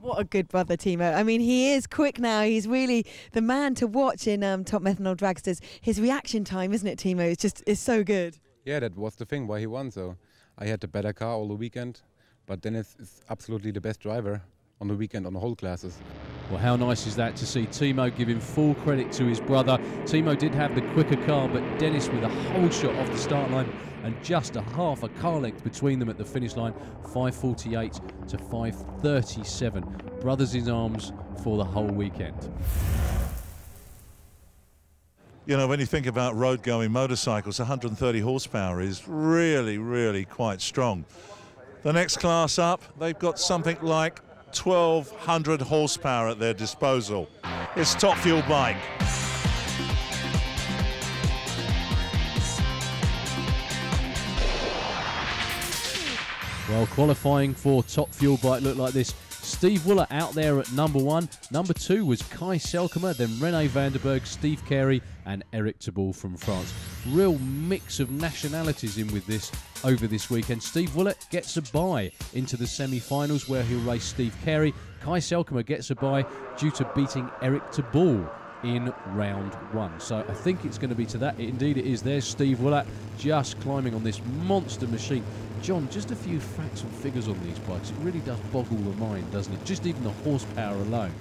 What a good brother, Timo. I mean, he is quick now. He's really the man to watch in um, Top Methanol Dragsters. His reaction time, isn't it, Timo? It's just it's so good. Yeah, that was the thing why he won. So I had the better car all the weekend, but Dennis is absolutely the best driver on the weekend on the whole classes. Well, how nice is that to see Timo giving full credit to his brother? Timo did have the quicker car, but Dennis with a whole shot off the start line and just a half a car length between them at the finish line 548 to 537. Brothers in arms for the whole weekend. You know, when you think about road going motorcycles, 130 horsepower is really, really quite strong. The next class up, they've got something like 1200 horsepower at their disposal. It's Top Fuel Bike. Well, qualifying for Top Fuel Bike looked like this. Steve Woollett out there at number one. Number two was Kai Selkemer, then Rene Vanderberg, Steve Carey, and Eric Teboul from France. Real mix of nationalities in with this over this weekend. Steve Woollett gets a bye into the semi-finals where he'll race Steve Carey. Kai Selkemer gets a bye due to beating Eric Teboul in round one. So I think it's going to be to that. Indeed, it is. There's Steve Woollett just climbing on this monster machine. John, just a few facts and figures on these bikes. It really does boggle the mind, doesn't it? Just even the horsepower alone.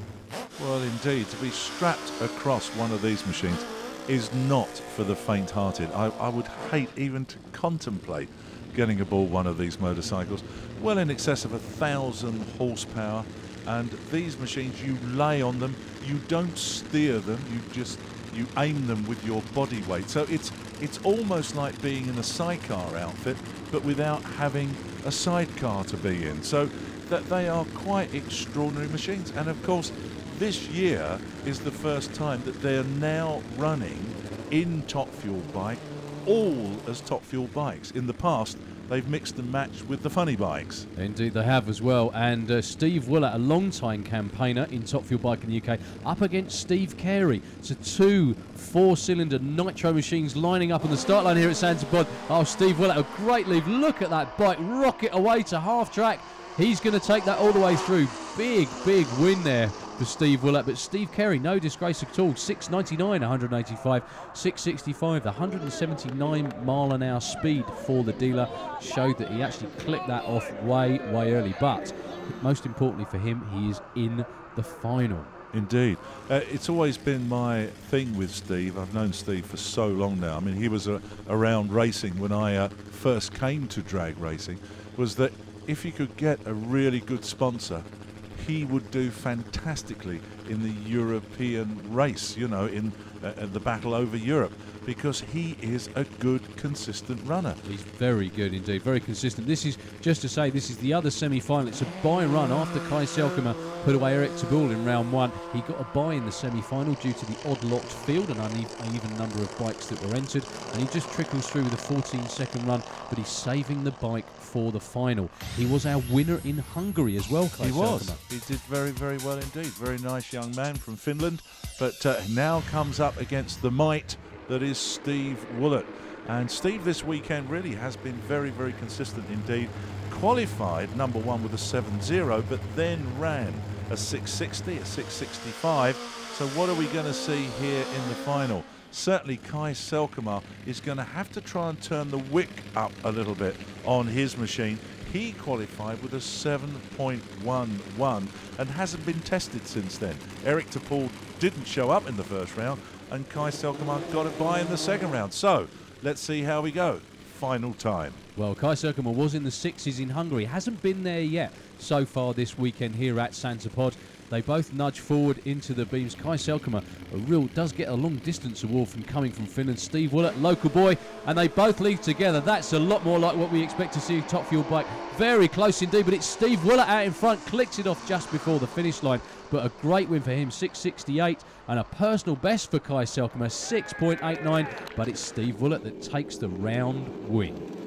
Well, indeed, to be strapped across one of these machines is not for the faint-hearted. I, I would hate even to contemplate getting aboard one of these motorcycles. Well in excess of a thousand horsepower, and these machines, you lay on them, you don't steer them, you just you aim them with your body weight. So it's it's almost like being in a sidecar outfit, but without having a sidecar to be in. So that they are quite extraordinary machines. And of course, this year is the first time that they're now running in Top Fuel bike, all as Top Fuel bikes. In the past, they've mixed and matched with the funny bikes. Indeed, they have as well. And uh, Steve Woollett, a long-time campaigner in Top Fuel Bike in the UK, up against Steve Carey. So two four-cylinder nitro machines lining up on the start line here at Santa Pod. Oh, Steve Woollett, a great leave. Look at that bike rocket away to half track. He's going to take that all the way through. Big, big win there for Steve Woollett. But Steve Carey, no disgrace at all. 699, 185, 665. The 179 mile an hour speed for the dealer showed that he actually clipped that off way, way early. But most importantly for him, he is in the final. Indeed. Uh, it's always been my thing with Steve. I've known Steve for so long now. I mean, he was uh, around racing when I uh, first came to drag racing, was that if he could get a really good sponsor, he would do fantastically in the European race, you know, in uh, the battle over Europe because he is a good, consistent runner. He's very good indeed, very consistent. This is, just to say, this is the other semi-final. It's a bye run after Kai Selkemer put away Eric Teboul in round one. He got a bye in the semi-final due to the odd locked field and uneven number of bikes that were entered. And he just trickles through with a 14-second run, but he's saving the bike for the final. He was our winner in Hungary as well, Kai He was. Selkemer. He did very, very well indeed. Very nice young man from Finland, but uh, now comes up against the might that is Steve Woollett. And Steve this weekend really has been very, very consistent indeed. Qualified number one with a 7-0, but then ran a 660, a 665. So what are we going to see here in the final? Certainly Kai Selkemer is going to have to try and turn the wick up a little bit on his machine. He qualified with a 7.11 and hasn't been tested since then. Eric Teboul didn't show up in the first round and Kai Selkemer got it by in the second round. So let's see how we go. Final time. Well, Kai Selkemer was in the sixes in Hungary. Hasn't been there yet so far this weekend here at Santa Pod. They both nudge forward into the beams. Kai Selkemer, a real, does get a long distance award from coming from Finland. Steve Woollett, local boy, and they both leave together. That's a lot more like what we expect to see Top Fuel bike. Very close indeed, but it's Steve Woollett out in front, clicks it off just before the finish line. But a great win for him, 668, and a personal best for Kai Selkemer, 6.89. But it's Steve Woollett that takes the round win.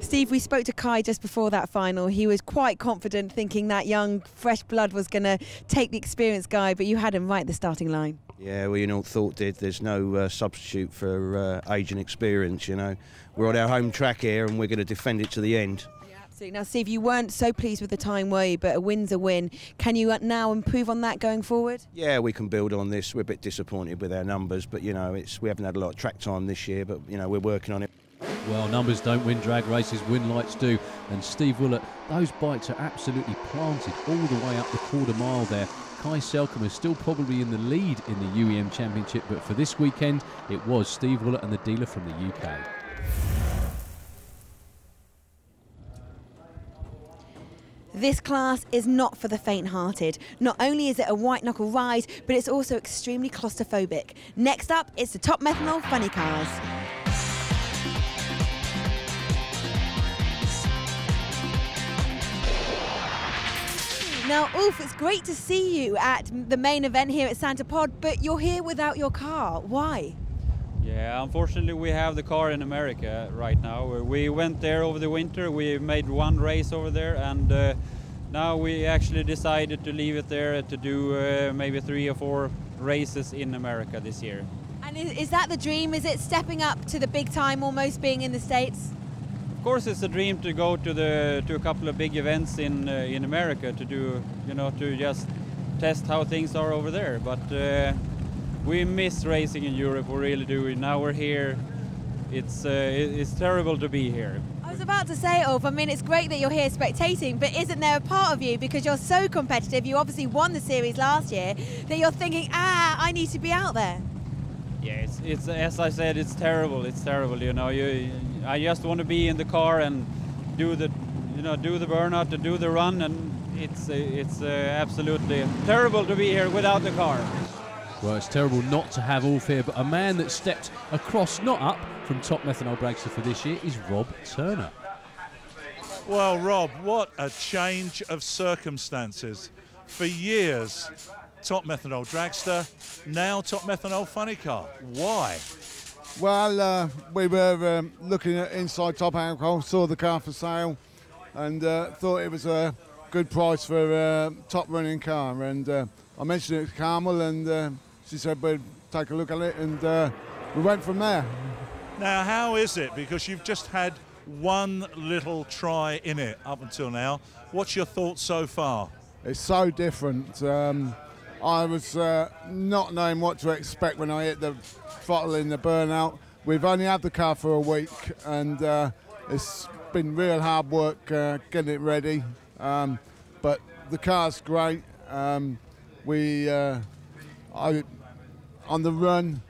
Steve, we spoke to Kai just before that final. He was quite confident, thinking that young, fresh blood was going to take the experienced guy, but you had him right at the starting line. Yeah, well, you know, thought did. There's no uh, substitute for uh, age and experience. You know, we're on our home track here, and we're going to defend it to the end. Absolutely. Now, Steve, you weren't so pleased with the time, were you? But a win's a win. Can you uh, now improve on that going forward? Yeah, we can build on this. We're a bit disappointed with our numbers, but you know, it's we haven't had a lot of track time this year, but you know, we're working on it. Well, numbers don't win drag races, win lights do. And Steve Woollett, those bikes are absolutely planted all the way up the quarter mile there. Kai Selkemer is still probably in the lead in the UEM Championship, but for this weekend, it was Steve Woollett and the dealer from the UK. This class is not for the faint-hearted. Not only is it a white knuckle ride, but it's also extremely claustrophobic. Next up, it's the top methanol funny cars. Now, Ulf, it's great to see you at the main event here at Santa Pod, but you're here without your car. Why? Yeah, unfortunately we have the car in America right now. We went there over the winter, we made one race over there and uh, now we actually decided to leave it there to do uh, maybe three or four races in America this year. And is, is that the dream? Is it stepping up to the big time, almost being in the states? Of course, it's a dream to go to the to a couple of big events in uh, in America to do you know to just test how things are over there. But uh, we miss racing in Europe. We really do. Now we're here. It's uh, it's terrible to be here. I was about to say, Ulf, I mean, it's great that you're here spectating, but isn't there a part of you, because you're so competitive, you obviously won the series last year, that you're thinking, ah, I need to be out there? Yeah, it's, it's as I said, it's terrible. It's terrible. You know, you I just want to be in the car and do the, you know, do the burnout, to do the run, and it's it's uh, absolutely terrible to be here without the car. Well, it's terrible not to have Ulf here, but a man that stepped across, not up, from top methanol dragster for this year is Rob Turner. Well, Rob, what a change of circumstances. For years, top methanol dragster, now top methanol funny car. Why? Well, uh, we were um, looking at inside top alcohol, saw the car for sale, and uh, thought it was a good price for a top running car. And uh, I mentioned it to Carmel, and uh, she said we'd take a look at it, and uh, we went from there. Now, how is it? Because you've just had one little try in it up until now. What's your thoughts so far? It's so different. Um, I was uh, not knowing what to expect when I hit the throttle in the burnout. We've only had the car for a week, and uh, it's been real hard work uh, getting it ready. Um, but the car's great. Um, we, uh, I, on the run,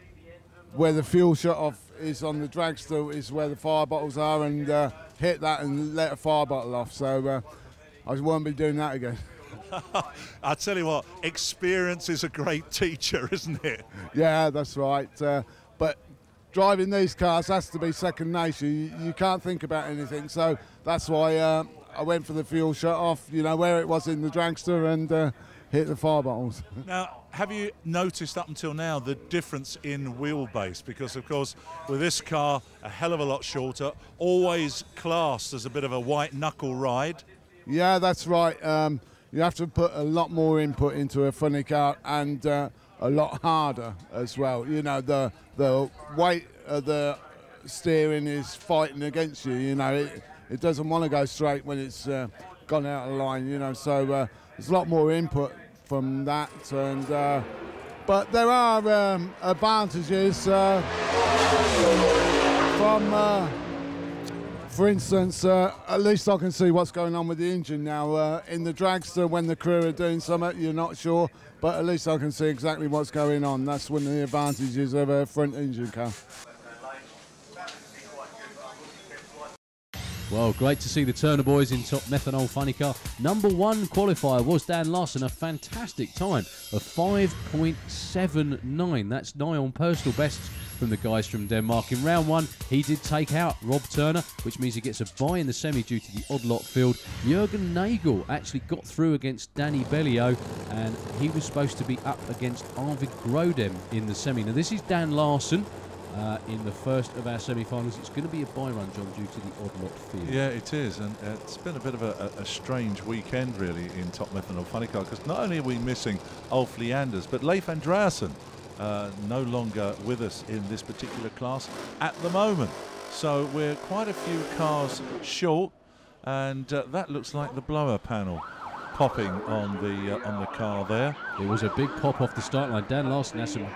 where the fuel shut off is on the dragster is where the fire bottles are, and uh, hit that and let a fire bottle off. So uh, I won't be doing that again. I tell you what, experience is a great teacher, isn't it? Yeah, that's right. Uh, but driving these cars has to be second nature. You, you can't think about anything. So that's why uh, I went for the fuel shut off, you know, where it was in the dragster and uh, hit the fire bottles. Now, have you noticed up until now the difference in wheelbase? Because, of course, with this car, a hell of a lot shorter, always classed as a bit of a white knuckle ride. Yeah, that's right. Um, you have to put a lot more input into a funny car and uh, a lot harder as well. You know, the the weight of the steering is fighting against you. You know, it, it doesn't want to go straight when it's uh, gone out of line. You know, so uh, there's a lot more input from that. And uh, but there are um, advantages uh, from. Uh, for instance, uh, at least I can see what's going on with the engine now. Uh, in the dragster, when the crew are doing something, you're not sure, but at least I can see exactly what's going on. That's one of the advantages of a front engine car. Well, great to see the Turner boys in top methanol funny car. Number one qualifier was Dan Larson, a fantastic time of 5.79. That's nigh on personal best from the guys from Denmark. In round one, he did take out Rob Turner, which means he gets a bye in the semi due to the odd lot field. Jurgen Nagel actually got through against Danny Bellio, and he was supposed to be up against Arvid Grodem in the semi. Now, this is Dan Larson. Uh, in the first of our semi-finals, it's going to be a bye run, John, due to the odd lot field. Yeah, it is, and uh, it's been a bit of a, a, strange weekend, really, in Top Methanol Funny Car, because not only are we missing Ulf Leanders, but Leif Andreasen uh, no longer with us in this particular class at the moment. So we're quite a few cars short, and uh, that looks like the blower panel popping on the uh, on the car there. It was a big pop off the start line. Dan Larson has some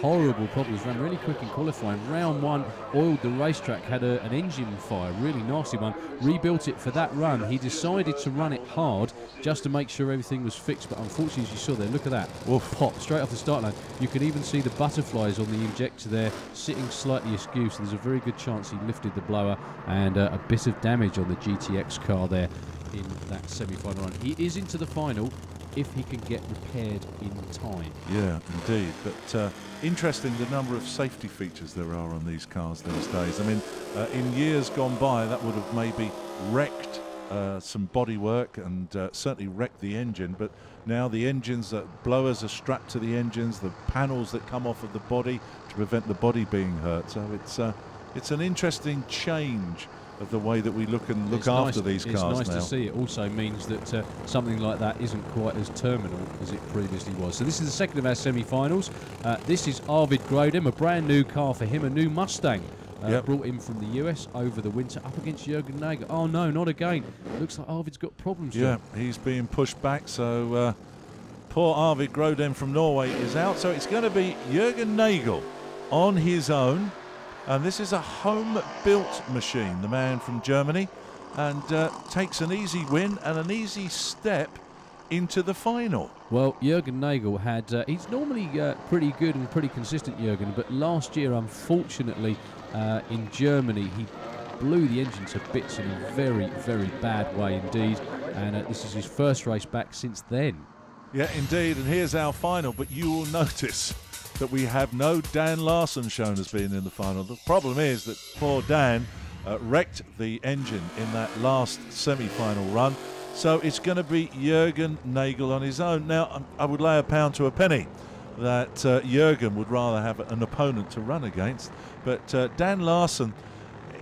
horrible problems. Ran really quick in qualifying. Round one, oiled the racetrack, had a, an engine fire, really nasty one. Rebuilt it for that run. He decided to run it hard just to make sure everything was fixed. But unfortunately, as you saw there, look at that. Pop straight off the start line. You can even see the butterflies on the injector there sitting slightly askew. So there's a very good chance he lifted the blower and uh, a bit of damage on the GTX car there in that semi-final run. He is into the final if he can get repaired in time. Yeah, indeed. But uh, interesting the number of safety features there are on these cars these days. I mean, uh, in years gone by, that would have maybe wrecked uh, some bodywork and uh, certainly wrecked the engine. But now the engines, uh, blowers are strapped to the engines, the panels that come off of the body to prevent the body being hurt. So it's uh, it's an interesting change of the way that we look and look It's after nice, these it's nice now. to see. It also means that uh, something like that isn't quite as terminal as it previously was. So this is the second of our semi-finals. Uh, this is Arvid Grodem, a brand new car for him, a new Mustang. Uh, Yep. Brought in from the US over the winter up against Jürgen Nagel. Oh no, not again. Looks like Arvid's got problems. Yeah, John. he's being pushed back. So uh, poor Arvid Grodem from Norway is out. So it's going to be Jürgen Nagel on his own. And this is a home-built machine, the man from Germany, and uh, takes an easy win and an easy step into the final. Well, Jurgen Nagel had. Uh, he's normally uh, pretty good and pretty consistent, Jurgen, but last year, unfortunately, uh, in Germany, he blew the engine to bits in a very, very bad way indeed. And uh, this is his first race back since then. Yeah, indeed. And here's our final. But you will notice that we have no Dan Larson shown as being in the final. The problem is that poor Dan uh, wrecked the engine in that last semi-final run. So it's going to be Jurgen Nagel on his own. Now, um, I would lay a pound to a penny that uh, Jurgen would rather have an opponent to run against. But uh, Dan Larson,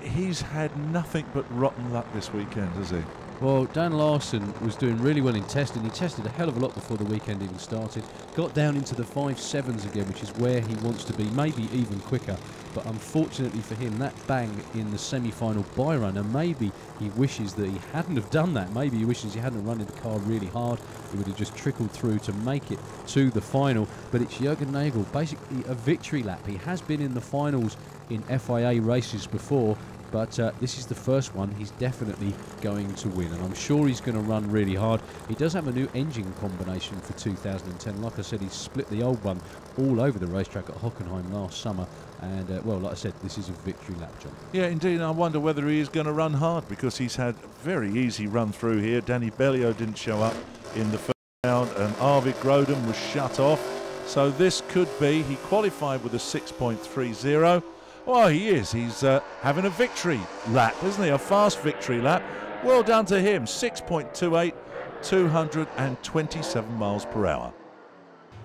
he's had nothing but rotten luck this weekend, has he? Well, Dan Larson was doing really well in testing. He tested a hell of a lot before the weekend even started. Got down into the five sevens again, which is where he wants to be, maybe even quicker. But unfortunately for him, that bang in the semi-final by run, and maybe he wishes that he hadn't have done that. Maybe he wishes he hadn't run in the car really hard. It would have just trickled through to make it to the final. But it's Jürgen Nagel, basically a victory lap. He has been in the finals in FIA races before, but uh, this is the first one he's definitely going to win and I'm sure he's going to run really hard. He does have a new engine combination for 2010. Like I said, he split the old one all over the racetrack at Hockenheim last summer and uh, well, like I said, this is a victory lap, John. Yeah, indeed. I wonder whether he is going to run hard because he's had a very easy run through here. Danny Bellio didn't show up in the first round, and Arvid Grodem was shut off. So this could be. He qualified with a 6.30. Well, he is. He's uh, having a victory lap, isn't he? A fast victory lap. Well done to him. 6.28, 227 miles per hour.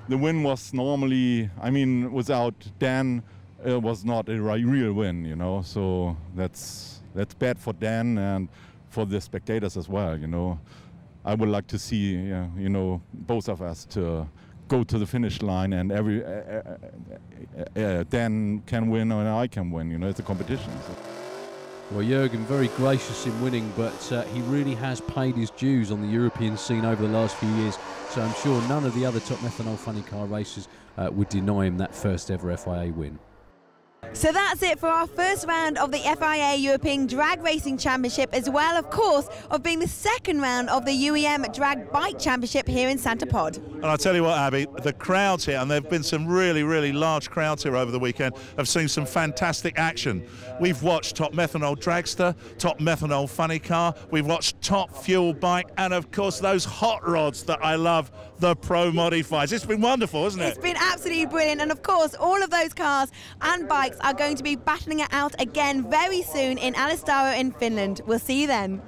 the win was normally, I mean, without Dan, it was not a real win, you know. So that's that's bad for Dan and for the spectators as well, you know. I would like to see, you know, both of us to go to the finish line and every uh, uh, uh, Dan can win and I can win, you know. It's a competition. So. Well, Jurgen very gracious in winning, but uh, he really has paid his dues on the European scene over the last few years. So I'm sure none of the other top methanol funny car racers uh, would deny him that first ever FIA win. So that's it for our first round of the FIA European Drag Racing Championship, as well, of course, of being the second round of the UEM Drag Bike Championship here in Santa Pod. And I'll tell you what, Abby, the crowds here, and there have been some really, really large crowds here over the weekend, have seen some fantastic action. We've watched Top Methanol Dragster, Top Methanol Funny Car, we've watched Top Fuel Bike, and of course those hot rods that I love, the Pro Modifieds. It's been wonderful, isn't it? It's been absolutely brilliant, and of course, all of those cars and bikes are going to be battling it out again very soon in Alastaro in Finland. We'll see you then.